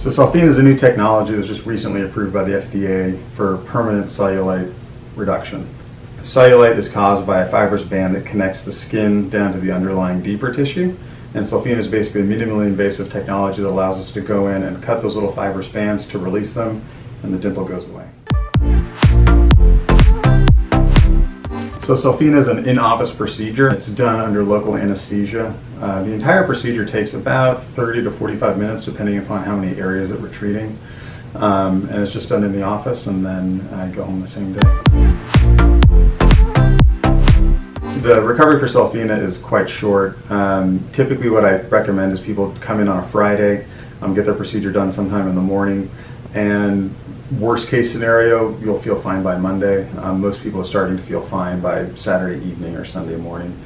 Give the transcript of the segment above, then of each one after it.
So Cellfina is a new technology that was just recently approved by the FDA for permanent cellulite reduction. Cellulite is caused by a fibrous band that connects the skin down to the underlying deeper tissue. And Cellfina is basically a minimally invasive technology that allows us to go in and cut those little fibrous bands to release them, and the dimple goes away. So Cellfina is an in-office procedure. It's done under local anesthesia. Uh, the entire procedure takes about 30 to 45 minutes depending upon how many areas that we're treating. Um, and it's just done in the office and then I go home the same day. The recovery for Cellfina is quite short. Um, typically what I recommend is people come in on a Friday, um, get their procedure done sometime in the morning, and worst case scenario, you'll feel fine by Monday. Um, most people are starting to feel fine by Saturday evening or Sunday morning.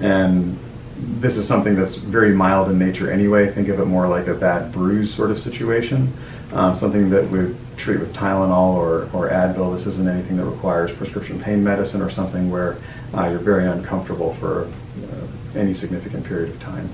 And this is something that's very mild in nature anyway. Think of it more like a bad bruise sort of situation. Um, something that we treat with Tylenol or, or Advil. This isn't anything that requires prescription pain medicine or something where uh, you're very uncomfortable for uh, any significant period of time.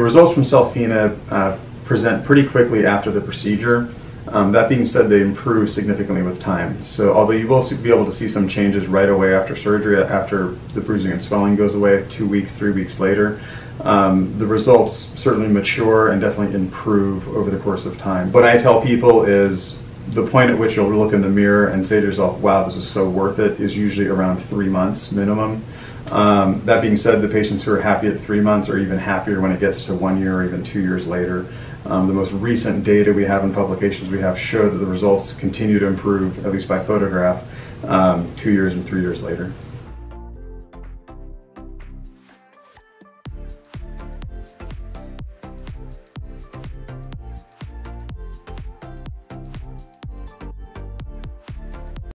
The results from Cellfina uh, present pretty quickly after the procedure. Um, that being said, they improve significantly with time. So although you will be able to see some changes right away after surgery, after the bruising and swelling goes away, two weeks, three weeks later, um, the results certainly mature and definitely improve over the course of time. What I tell people is the point at which you'll look in the mirror and say to yourself, wow, this is so worth it, is usually around three months minimum. Um, that being said, the patients who are happy at three months are even happier when it gets to one year or even two years later. Um, the most recent data we have in publications we have show that the results continue to improve, at least by photograph, um, two years and three years later.